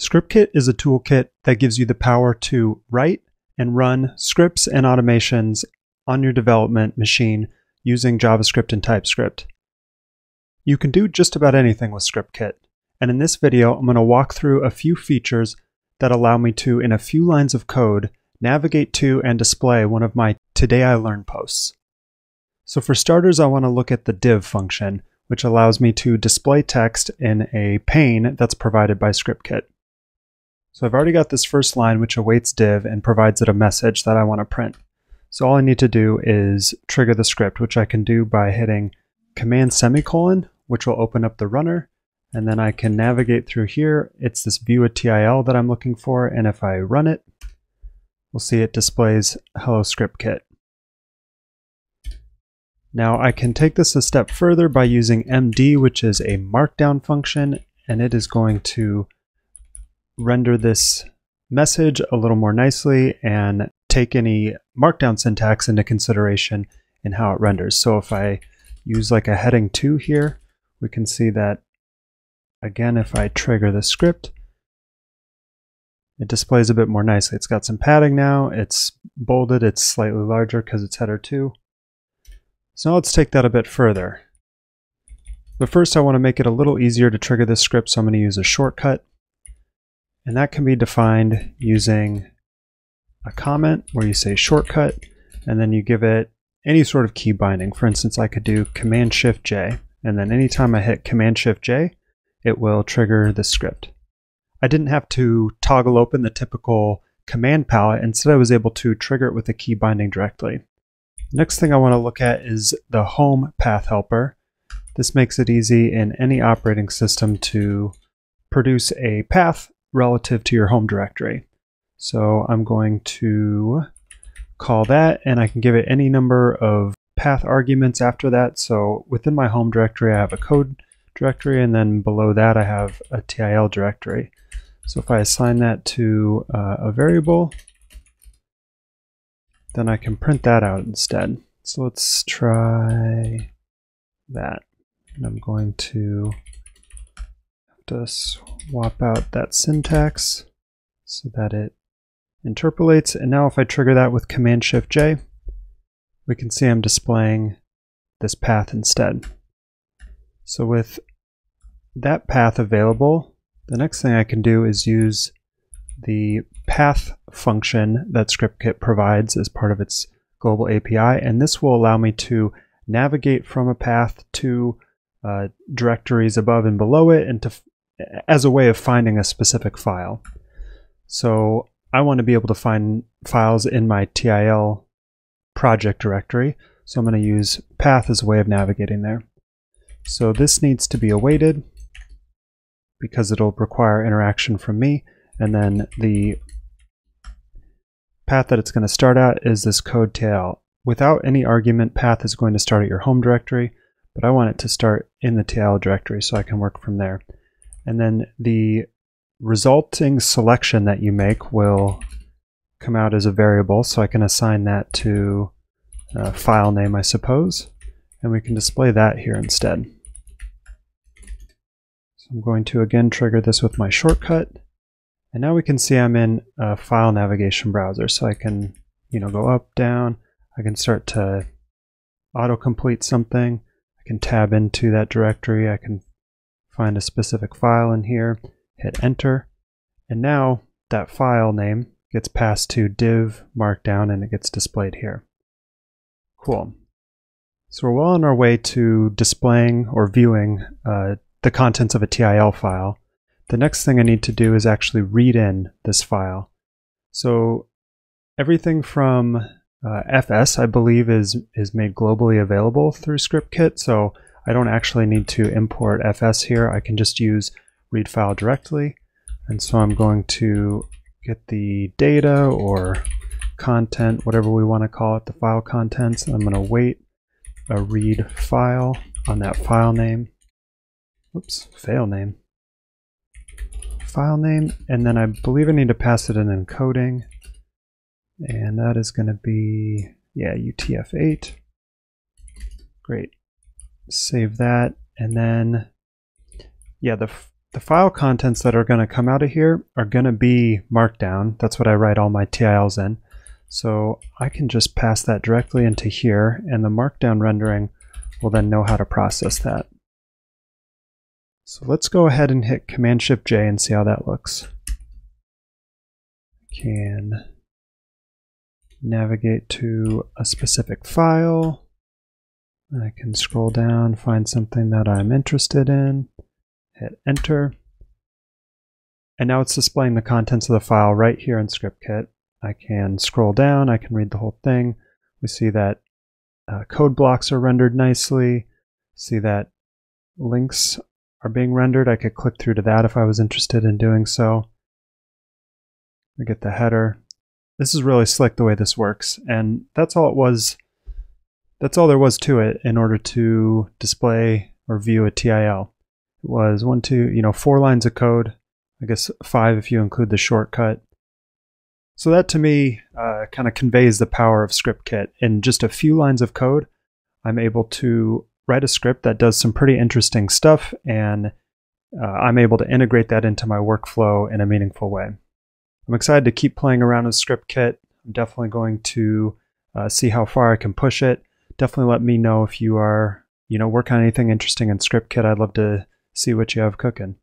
ScriptKit is a toolkit that gives you the power to write and run scripts and automations on your development machine using JavaScript and TypeScript. You can do just about anything with ScriptKit, and in this video I'm going to walk through a few features that allow me to, in a few lines of code, navigate to and display one of my Today I Learned posts. So for starters I want to look at the div function, which allows me to display text in a pane that's provided by ScriptKit. So I've already got this first line which awaits div and provides it a message that I want to print. So all I need to do is trigger the script, which I can do by hitting command semicolon, which will open up the runner. And then I can navigate through here. It's this view a TIL that I'm looking for. And if I run it, we'll see it displays hello ScriptKit. Now I can take this a step further by using MD, which is a markdown function, and it is going to render this message a little more nicely and take any markdown syntax into consideration in how it renders. So if I use like a heading 2 here, we can see that again if I trigger the script, it displays a bit more nicely. It's got some padding now, it's bolded, it's slightly larger because it's header 2. So now let's take that a bit further. But first I want to make it a little easier to trigger this script, so I'm going to use a shortcut. And that can be defined using a comment where you say shortcut, and then you give it any sort of key binding. For instance, I could do Command Shift J, and then anytime I hit Command Shift J, it will trigger the script. I didn't have to toggle open the typical command palette. Instead, I was able to trigger it with a key binding directly. Next thing I want to look at is the home path helper. This makes it easy in any operating system to produce a path relative to your home directory. So I'm going to call that and I can give it any number of path arguments after that. So within my home directory, I have a code directory and then below that I have a TIL directory. So if I assign that to uh, a variable, then I can print that out instead. So let's try that. And I'm going to to swap out that syntax so that it interpolates. And now if I trigger that with Command Shift J, we can see I'm displaying this path instead. So with that path available, the next thing I can do is use the path function that ScriptKit provides as part of its global API, and this will allow me to navigate from a path to uh, directories above and below it, and to as a way of finding a specific file. So I want to be able to find files in my TIL project directory. So I'm going to use path as a way of navigating there. So this needs to be awaited because it'll require interaction from me. And then the path that it's going to start at is this code TIL. Without any argument, path is going to start at your home directory, but I want it to start in the TIL directory so I can work from there. And then the resulting selection that you make will come out as a variable, so I can assign that to a file name, I suppose, and we can display that here instead. So I'm going to again trigger this with my shortcut, and now we can see I'm in a file navigation browser, so I can you know, go up, down, I can start to autocomplete something, I can tab into that directory, I can find a specific file in here, hit enter, and now that file name gets passed to div markdown and it gets displayed here. Cool. So we're well on our way to displaying or viewing uh, the contents of a TIL file. The next thing I need to do is actually read in this file. So everything from uh, FS, I believe, is, is made globally available through ScriptKit. So I don't actually need to import FS here. I can just use read file directly. And so I'm going to get the data or content, whatever we want to call it, the file contents. I'm going to wait a read file on that file name. Oops, fail name. File name, and then I believe I need to pass it an encoding. And that is going to be, yeah, UTF-8. Great save that, and then, yeah, the the file contents that are going to come out of here are going to be Markdown. That's what I write all my TILs in. So I can just pass that directly into here, and the Markdown rendering will then know how to process that. So let's go ahead and hit Command-Shift-J and see how that looks. Can navigate to a specific file. I can scroll down, find something that I'm interested in, hit enter. And now it's displaying the contents of the file right here in ScriptKit. I can scroll down, I can read the whole thing. We see that uh, code blocks are rendered nicely. See that links are being rendered. I could click through to that if I was interested in doing so. We get the header. This is really slick the way this works. And that's all it was that's all there was to it in order to display or view a TIL. It was one, two, you know, four lines of code. I guess five if you include the shortcut. So that to me uh, kind of conveys the power of ScriptKit. In just a few lines of code, I'm able to write a script that does some pretty interesting stuff, and uh, I'm able to integrate that into my workflow in a meaningful way. I'm excited to keep playing around with ScriptKit. I'm definitely going to uh, see how far I can push it definitely let me know if you are, you know, working on anything interesting in ScriptKit. I'd love to see what you have cooking.